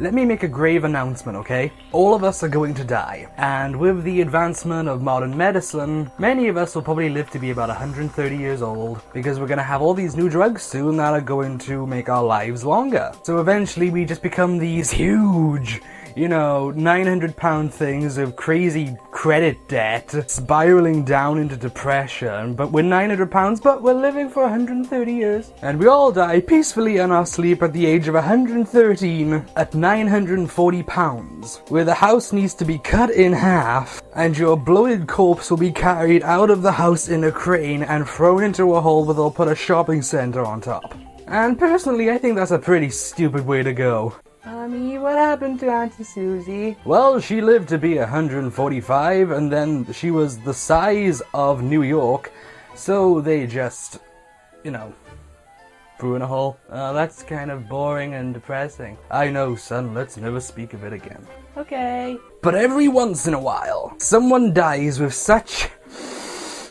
Let me make a grave announcement, okay? All of us are going to die. And with the advancement of modern medicine, many of us will probably live to be about 130 years old because we're to have all these new drugs soon that are going to make our lives longer. So eventually we just become these huge you know, 900 pound things of crazy credit debt, spiraling down into depression, but we're 900 pounds, but we're living for 130 years. And we all die peacefully in our sleep at the age of 113 at 940 pounds, where the house needs to be cut in half, and your bloated corpse will be carried out of the house in a crane and thrown into a hole where they'll put a shopping center on top. And personally, I think that's a pretty stupid way to go. Mommy, what happened to Auntie Susie? Well, she lived to be 145, and then she was the size of New York, so they just, you know, threw in a hole. Uh, that's kind of boring and depressing. I know, son, let's never speak of it again. Okay. But every once in a while, someone dies with such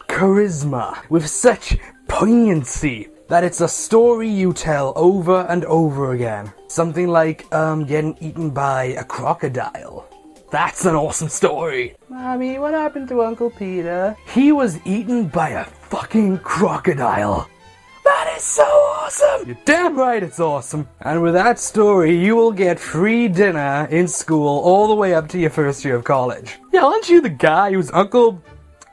charisma, with such poignancy, that it's a story you tell over and over again. Something like, um, getting eaten by a crocodile. That's an awesome story. Mommy, what happened to Uncle Peter? He was eaten by a fucking crocodile. That is so awesome! You're damn right it's awesome. And with that story, you will get free dinner in school all the way up to your first year of college. Yeah, aren't you the guy whose uncle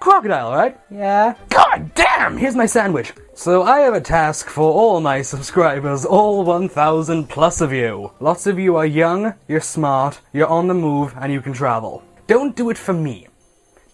crocodile, right? Yeah. God damn! Here's my sandwich. So I have a task for all my subscribers, all 1000 plus of you. Lots of you are young, you're smart, you're on the move, and you can travel. Don't do it for me.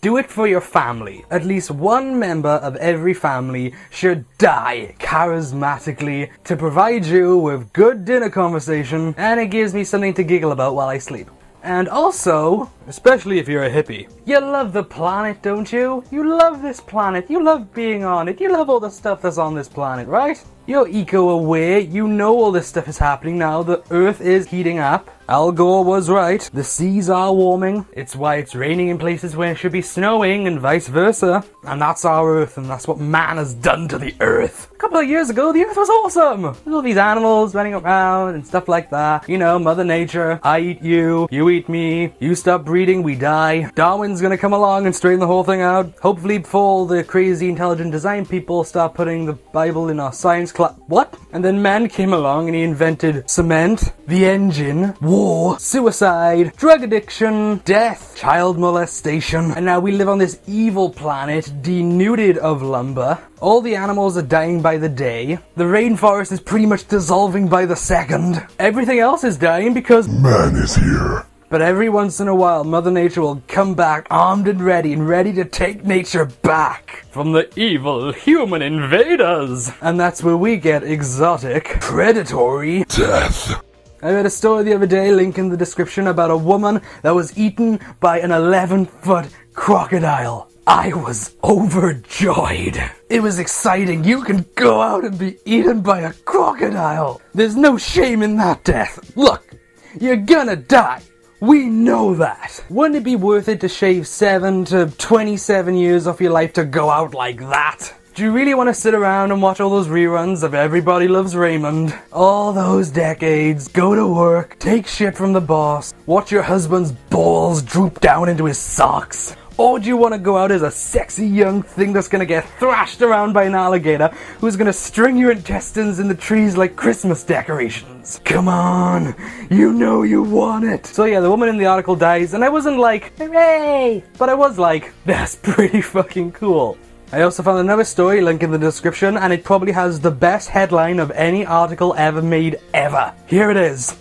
Do it for your family. At least one member of every family should die charismatically to provide you with good dinner conversation, and it gives me something to giggle about while I sleep. And also, especially if you're a hippie, you love the planet, don't you? You love this planet, you love being on it, you love all the stuff that's on this planet, right? You're eco aware, you know all this stuff is happening now, the earth is heating up. Al Gore was right, the seas are warming, it's why it's raining in places where it should be snowing and vice versa. And that's our earth, and that's what man has done to the earth. A couple of years ago, the earth was awesome! There's all these animals running around and stuff like that. You know, Mother Nature, I eat you, you eat me, you stop breeding, we die. Darwin's gonna come along and straighten the whole thing out. Hopefully before the crazy intelligent design people start putting the Bible in our science class. What? And then man came along and he invented cement, the engine, war, suicide, drug addiction, death, child molestation, and now we live on this evil planet denuded of lumber. All the animals are dying by the day. The rainforest is pretty much dissolving by the second. Everything else is dying because Man is here. But every once in a while, Mother Nature will come back armed and ready and ready to take nature back from the evil human invaders. And that's where we get exotic, predatory. Death. I read a story the other day, link in the description, about a woman that was eaten by an 11 foot crocodile. I was overjoyed. It was exciting. You can go out and be eaten by a crocodile. There's no shame in that death. Look, you're gonna die. We know that. Wouldn't it be worth it to shave 7 to 27 years off your life to go out like that? Do you really want to sit around and watch all those reruns of Everybody Loves Raymond? All those decades, go to work, take shit from the boss, watch your husband's balls droop down into his socks? Or do you want to go out as a sexy young thing that's gonna get thrashed around by an alligator who's gonna string your intestines in the trees like Christmas decorations? Come on, you know you want it. So yeah, the woman in the article dies, and I wasn't like, hooray! But I was like, that's pretty fucking cool. I also found another story, link in the description, and it probably has the best headline of any article ever made ever. Here it is.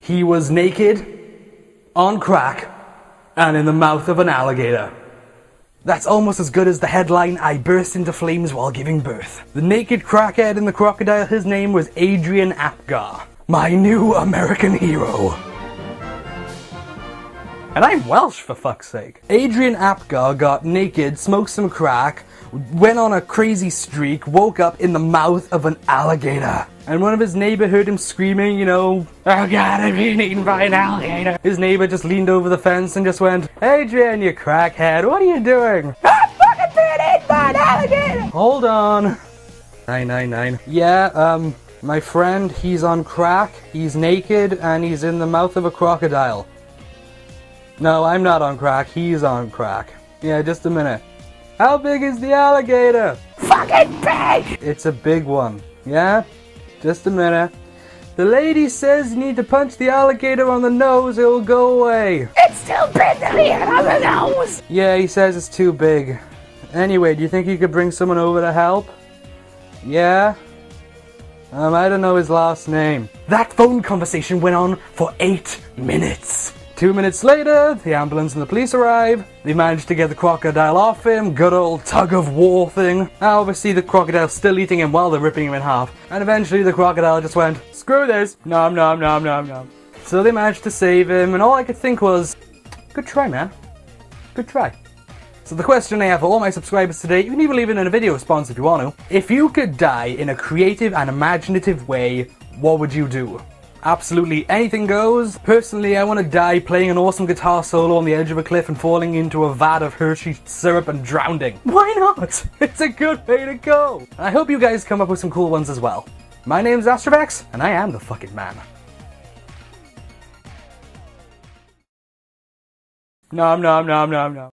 He was naked, on crack, and in the mouth of an alligator. That's almost as good as the headline, I burst into flames while giving birth. The naked crackhead in the crocodile, his name was Adrian Apgar. My new American hero. And I'm Welsh, for fuck's sake. Adrian Apgar got naked, smoked some crack, went on a crazy streak, woke up in the mouth of an alligator. And one of his neighbor heard him screaming, you know, Oh god, I'm being eaten by an alligator. His neighbor just leaned over the fence and just went, Adrian, you crackhead, what are you doing? I'm fucking being eaten by an alligator! Hold on. 999. Yeah, um, My friend, he's on crack, he's naked, and he's in the mouth of a crocodile. No, I'm not on crack, he's on crack. Yeah, just a minute. How big is the alligator? Fucking big! It's a big one. Yeah? Just a minute. The lady says you need to punch the alligator on the nose, it'll go away. It's too big to be on the nose! Yeah, he says it's too big. Anyway, do you think you could bring someone over to help? Yeah? Um, I don't know his last name. That phone conversation went on for eight minutes. Two minutes later, the ambulance and the police arrive. They manage to get the crocodile off him, good old tug of war thing. Now, obviously, the crocodile's still eating him while they're ripping him in half. And eventually, the crocodile just went, screw this, nom nom nom nom nom. So they managed to save him, and all I could think was, good try, man. Good try. So the question I have for all my subscribers today, you can even leave it in a video response if you want to. If you could die in a creative and imaginative way, what would you do? Absolutely anything goes. Personally, I want to die playing an awesome guitar solo on the edge of a cliff and falling into a vat of Hershey syrup and drowning. Why not? It's a good way to go. I hope you guys come up with some cool ones as well. My name's AstraVex, and I am the fucking man. Nom nom nom nom nom.